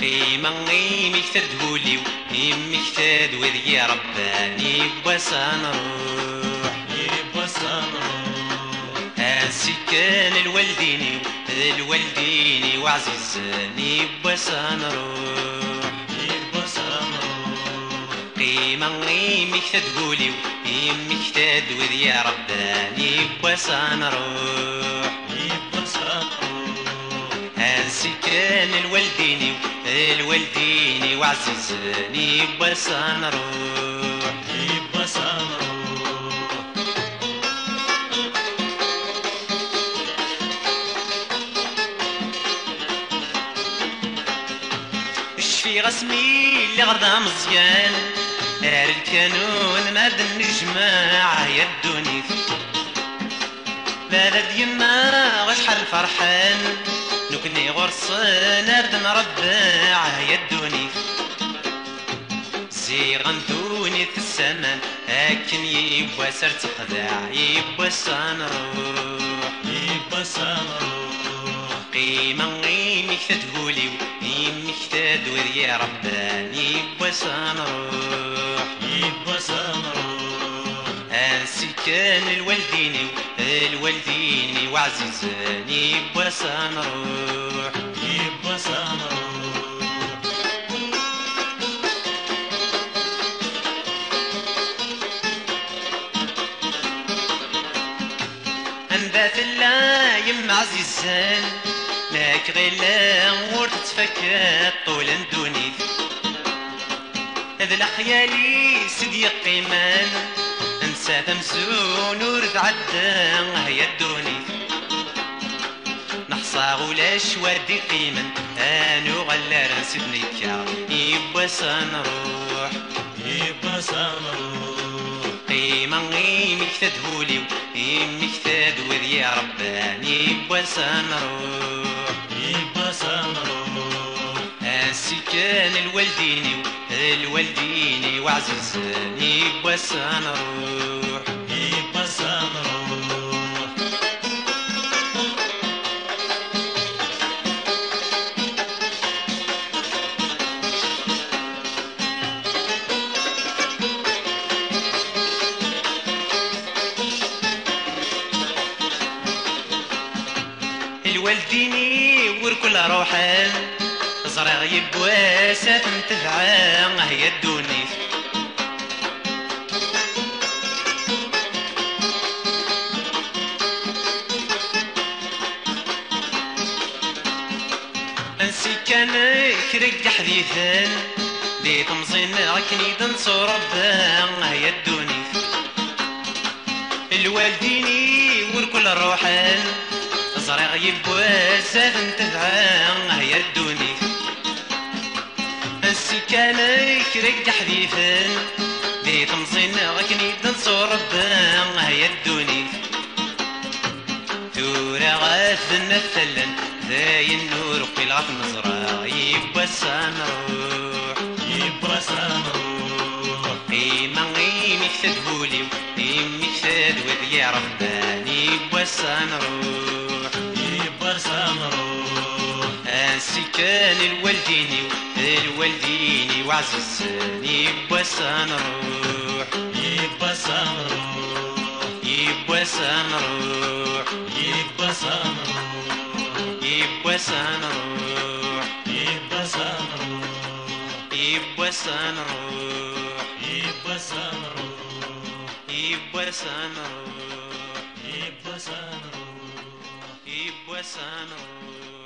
قيمة غيمي كثر دهوليو إمي كثر وذي رباني بوسان روح. بوسان روح. هانسي كان الوالديني الوالديني وعزيزاني بوسان روح. بوسان روح. قيمة غيمي كثر دهوليو إمي كثر وذي رباني بوسان روح. كان الوالديني الوالديني وعزيزاني بوسان روح يبصر الشفي غسمي اللي غدا مزيان نار الكانون ما النجمة يا الدنيا بلد يما غشحال فرحان نكني غرسان ارد نربع يا الدنيا زي غندوني في السمان هاكن يبوا سر تخدع يبوا سنروح يبصر قيمة غيمك تتقولي ويمك تدور يا رباني بوسنروح يبصر كان الوالديني الوالديني وعزيزاني بوسنروح يبصر انبات الله يم عزيزان لك غلا ور تتفكى طول دوني هذا الخيالي سيدي قيمان انسى تمسون ورد عدان هيا الدوني. نحصى ولا شوادي قيمن آنو غلا رنسدني كا يبوا سنروح يبصر قيمة غيمك تدهولي ويمك تدور يا رباني بوسان روح هاسي كان الوالديني الوالديني وعزيزاني بوسان روح يبصر الوالديني وركل روحان. زرع يبواسات تفعان هي الدوني انسي كان كرق حديثان لي تمزين غكني دنسو ربان هي الدوني الوالديني وركل روحان زرع يبواسات تفعان هي الدوني السكان كرق حديثان لي تمزين غكني دنسو ربان هي الدوني تورا غاثنا الثلن ذاي النور قيل غاث نزرع يبواسان روح. يبصر قيمة غيمك تدهولي وقيمك تدود يا رباني بوسان روح. يبصر انسي كان الوالديني الوالديني وعزيزاني بوسان روح يبصر يبوسان روح يبصر يبوسان روح يبصر يبوسان روح يبصر يبوسان روح يبصر يبوسان روح